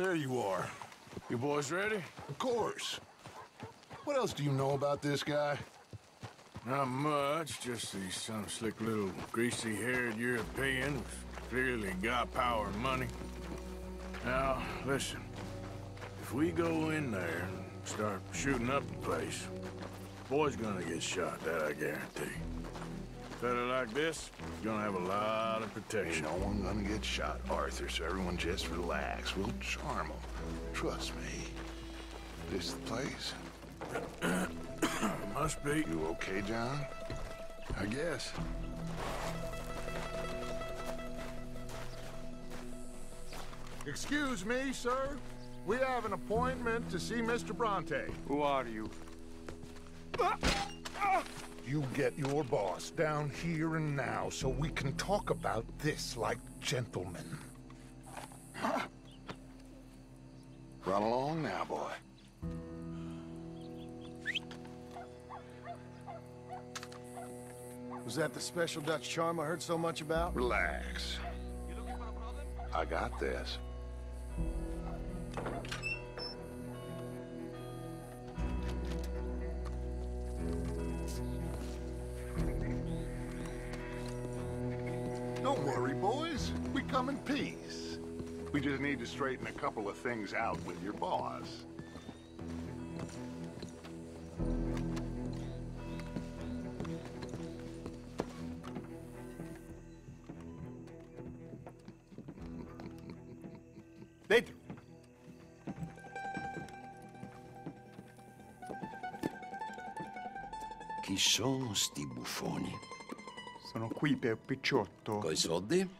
there you are. You boys ready? Of course. What else do you know about this guy? Not much, just he's some slick little greasy-haired European who's clearly got power and money. Now, listen. If we go in there and start shooting up the place, boy's gonna get shot, that I guarantee. Fella like this you're gonna have a lot of Ain't protection. no one gonna get shot, Arthur, so everyone just relax. We'll charm them. Trust me. This the place? Must be. You okay, John? I guess. Excuse me, sir. We have an appointment to see Mr. Bronte. Who are you? Ah, ah. You get your boss down here and now so we can talk about this like gentlemen. Run along now, boy. Was that the special Dutch charm I heard so much about? Relax. I got this. Peace. We just need to straighten a couple of things out with your boss. Dentro. Chi sono sti buffoni? Sono qui per Picciotto. Coi soldi?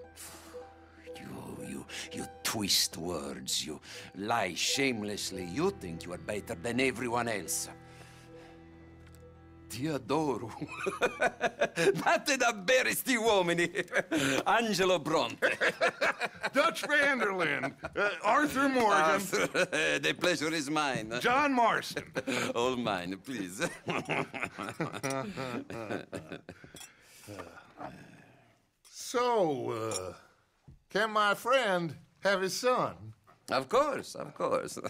You, twist words. You lie shamelessly. You think you are better than everyone else. Ti adoro. Date davvero sti uomini. Angelo Bronte. Dutch Van der Linde, uh, Arthur Morgan, the pleasure is mine. John Marston. All mine, please. So, uh, can my friend have his son? of course, of course.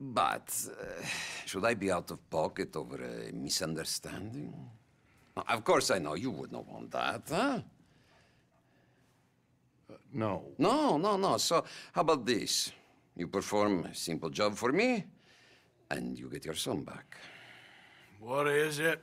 but uh, should I be out of pocket over a misunderstanding? Of course, I know you would not want that, huh? No. No, no, no. So, how about this? You perform a simple job for me, and you get your son back. What is it?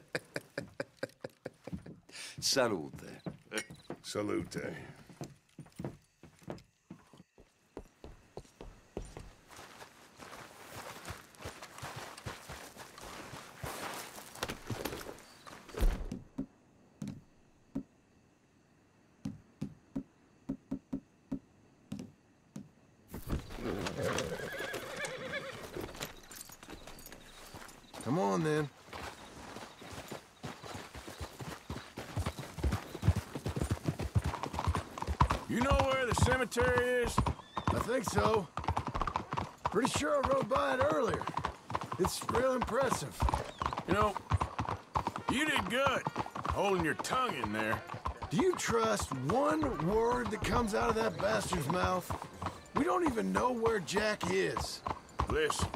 Salute. Salute. Come on, then. You know where the cemetery is? I think so. Pretty sure I rode by it earlier. It's real impressive. You know, you did good holding your tongue in there. Do you trust one word that comes out of that bastard's mouth? We don't even know where Jack is. Listen,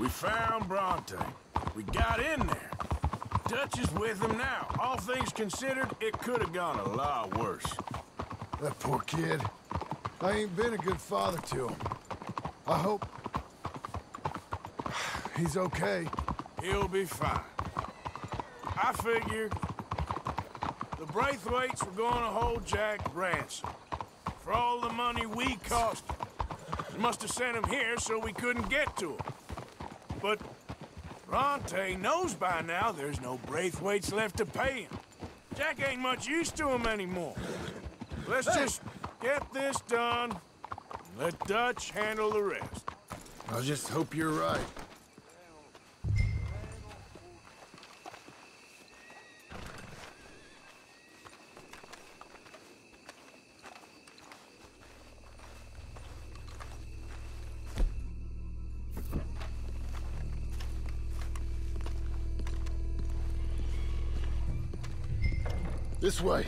we found Bronte. We got in there. Dutch is with him now. All things considered, it could have gone a lot worse. That poor kid. I ain't been a good father to him. I hope... He's okay. He'll be fine. I figured the Braithwaites were going to hold Jack ransom for all the money we cost him. Must have sent him here so we couldn't get to him. But Bronte knows by now there's no Braithwaites left to pay him. Jack ain't much use to him anymore. Let's just get this done and let Dutch handle the rest. I just hope you're right. This way.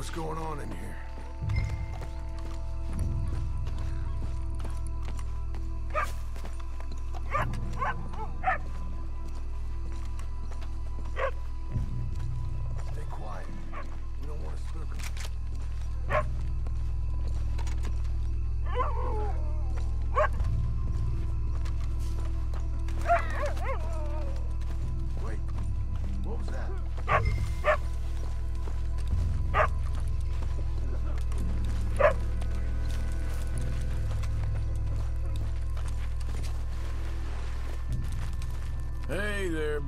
What's going on in here.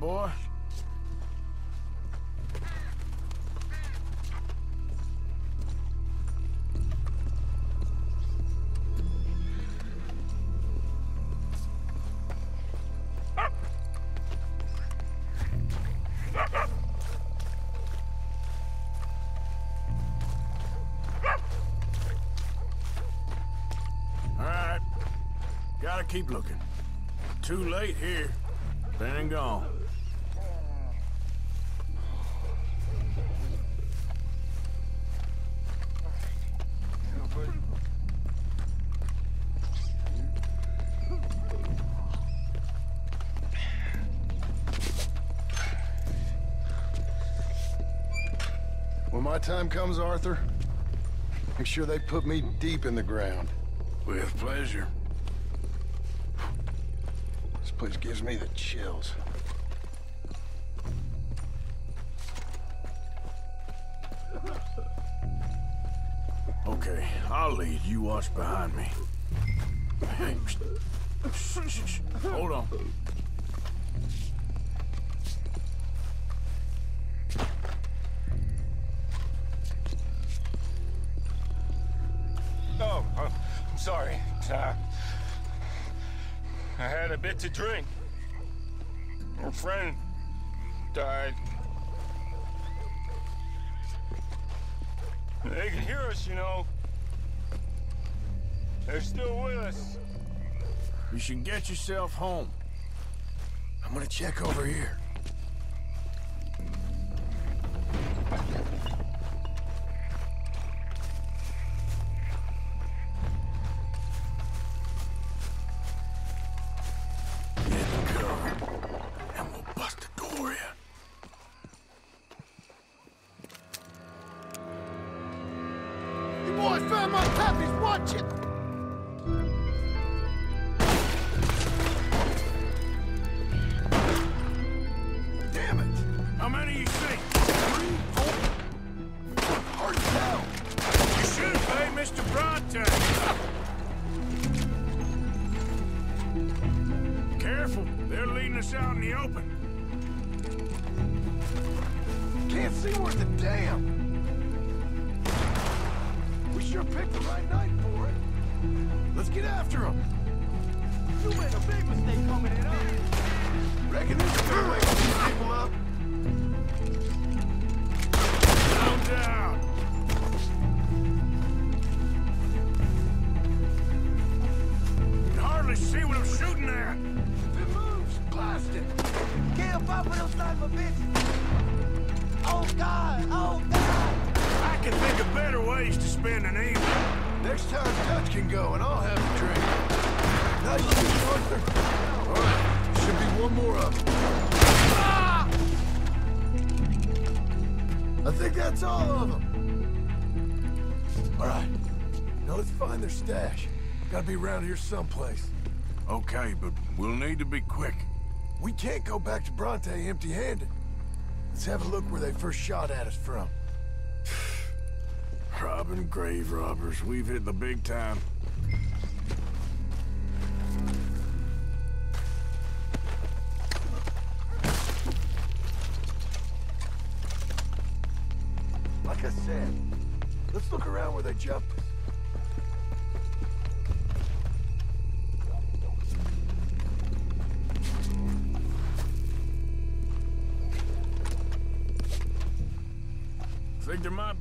Boy. Keep looking. Too late here. Been gone. When my time comes, Arthur, make sure they put me deep in the ground. With pleasure. This place gives me the chills. Okay, I'll lead. You watch behind me. Hey. Hold on. Oh, I'm sorry. Uh, I had a bit to drink. Our friend died. They can hear us, you know. They're still with us. You should get yourself home. I'm gonna check over here. Watch it! Damn it! How many you see? Three, four. Hard to tell. You should pay Mr. Bronte. Careful, they're leading us out in the open. Can't see worth a damn. We sure picked the right night. Let's get after him. You made a big mistake coming in early. Reckon this is a good way to keep people up? Down, down. Hardly see what I'm shooting at. If it moves, blast it. Kill of them son of a bitch. Oh, God. Oh, God. I can think of better ways to spend an evening. Next time Dutch can go, and I'll have a drink. Nice shoot, Arthur. All right, should be one more up. Ah! I think that's all of them. All right, now let's find their stash. Gotta be around here someplace. Okay, but we'll need to be quick. We can't go back to Bronte empty-handed. Let's have a look where they first shot at us from. Robbing grave robbers, we've hit the big time. Like I said, let's look around where they jumped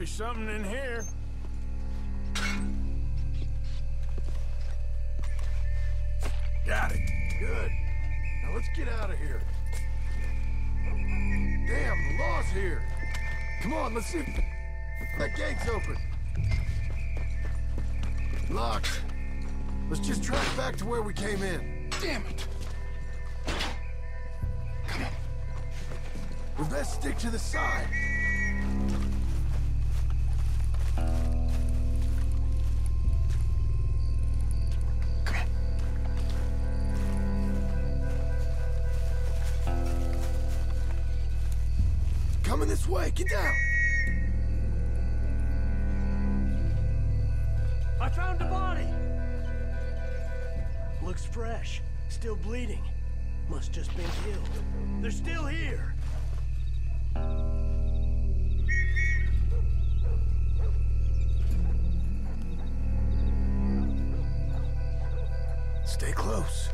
be something in here. Got it. Good. Now let's get out of here. Damn, the law's here. Come on, let's see that gate's open. Locked. Let's just track back to where we came in. Damn it! Come on. We best stick to the side. This way, get down! I found the body. Looks fresh. Still bleeding. Must just been killed. They're still here. Stay close.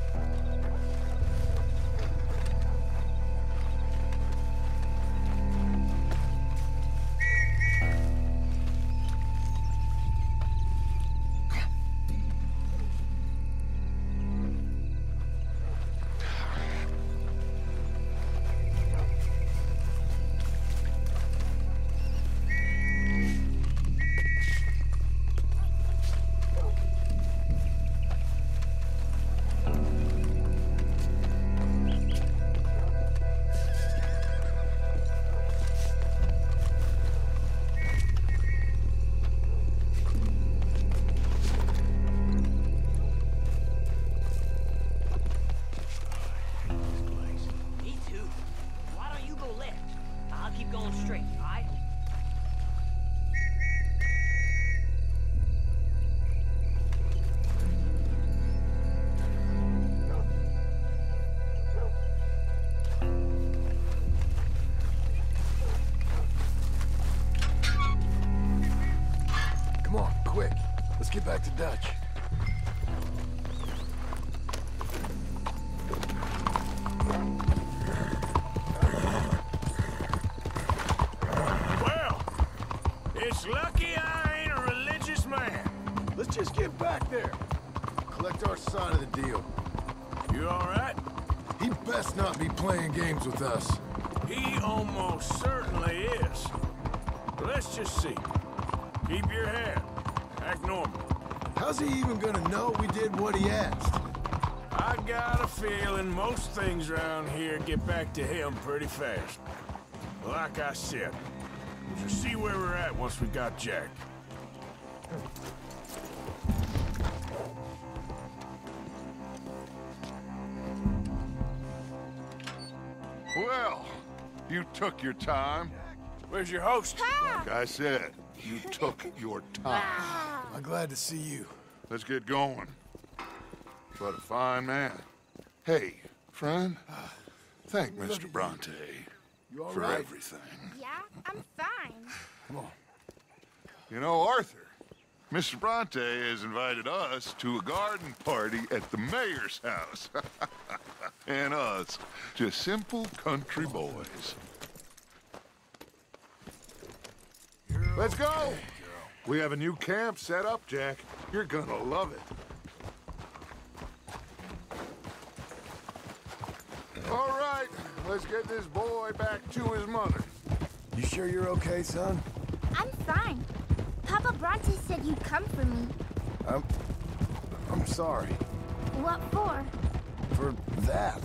Come on, quick. Let's get back to Dutch. Well, it's lucky I ain't a religious man. Let's just get back there. Collect our side of the deal. You all right? He best not be playing games with us. He almost certainly is. Let's just see. Keep your head. Act normal. How's he even gonna know we did what he asked? I got a feeling most things around here get back to him pretty fast. Like I said, we'll just see where we're at once we got Jack. Well, you took your time. Where's your host? Like I said, you took your time. I'm glad to see you. Let's get going. What a fine man. Hey, friend. Uh, Thank Mr. Bronte. You for right? everything. Yeah, I'm fine. Come on. You know, Arthur, Mr. Bronte has invited us to a garden party at the mayor's house. and us, just simple country boys. Let's go! We have a new camp set up, Jack. You're gonna love it. All right, let's get this boy back to his mother. You sure you're okay, son? I'm fine. Papa Bronte said you'd come for me. I'm... I'm sorry. What for? For that.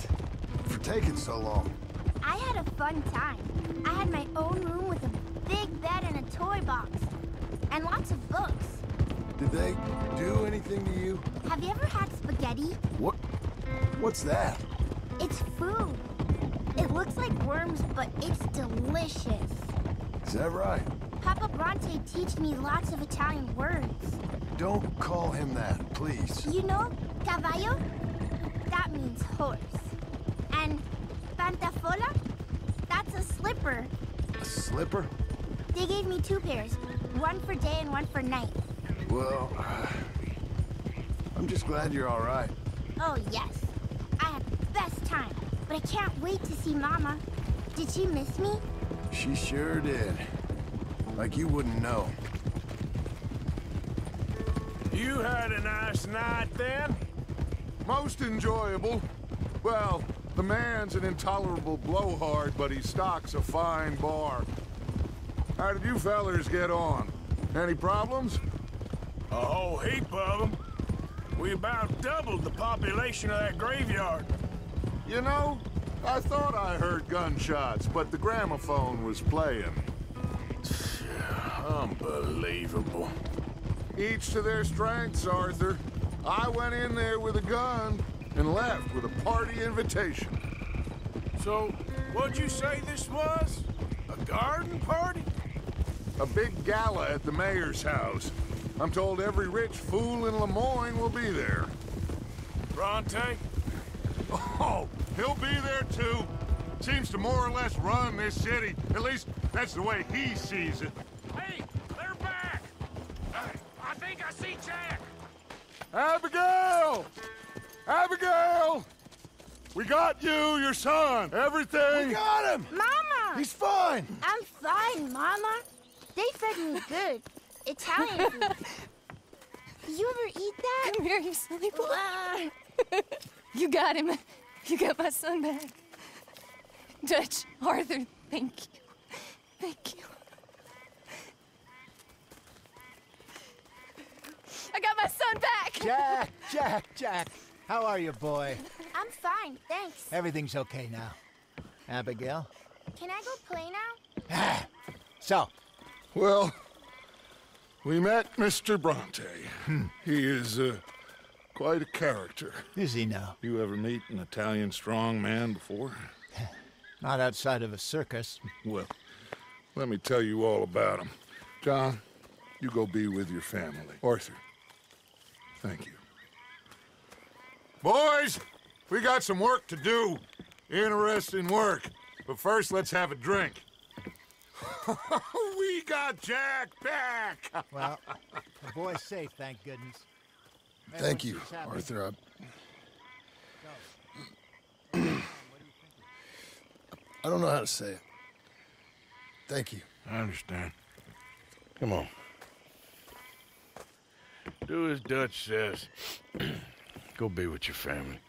For taking so long. I had a fun time. I had my own room with a big bed and a toy box. And lots of books. Did they do anything to you? Have you ever had spaghetti? What? What's that? It's food. It looks like worms, but it's delicious. Is that right? Papa Bronte teach me lots of Italian words. Don't call him that, please. You know, cavallo? That means horse. And pantafola? That's a slipper. A slipper? They gave me two pairs, one for day and one for night. Well, uh, I'm just glad you're all right. Oh, yes. I had the best time, but I can't wait to see Mama. Did she miss me? She sure did. Like you wouldn't know. You had a nice night then? Most enjoyable. Well, the man's an intolerable blowhard, but he stocks a fine bar. How did you fellers get on? Any problems? A whole heap of them. We about doubled the population of that graveyard. You know, I thought I heard gunshots, but the gramophone was playing. Unbelievable. Each to their strengths, Arthur. I went in there with a gun and left with a party invitation. So, what'd you say this was? A garden party? A big gala at the mayor's house. I'm told every rich fool in Lemoyne will be there. Bronte? Oh, he'll be there too. Seems to more or less run this city. At least that's the way he sees it. Hey, they're back! I, I think I see Jack! Abigail! Abigail! We got you, your son, everything. We got him! Mama! He's fine! I'm fine, Mama. They fed me good. Italian food. Did you ever eat that? Come here, you silly boy. You got him. You got my son back. Dutch, Arthur, thank you. Thank you. I got my son back! Jack, Jack, Jack. How are you, boy? I'm fine, thanks. Everything's okay now. Abigail? Can I go play now? So, Well, we met Mr. Bronte. Hmm. he is uh, quite a character. is he now? You ever meet an Italian strong man before? Not outside of a circus. Well, let me tell you all about him. John, you go be with your family. Arthur, thank you. Boys, we got some work to do. Interesting work. But first, let's have a drink. we got Jack back. Well, the boy's safe, thank goodness. Thank you, Everyone seems happy. Arthur. I... I don't know how to say it. Thank you. I understand. Come on. Do as Dutch says. Go be with your family.